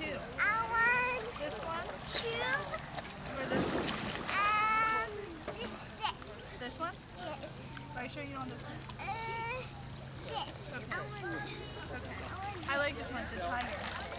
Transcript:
two? I want this one. Two. Or this one? Um, this. This one? Yes. Are you sure you want this one? Uh, this. Okay. I want. Okay. I, I like this one. The tiger.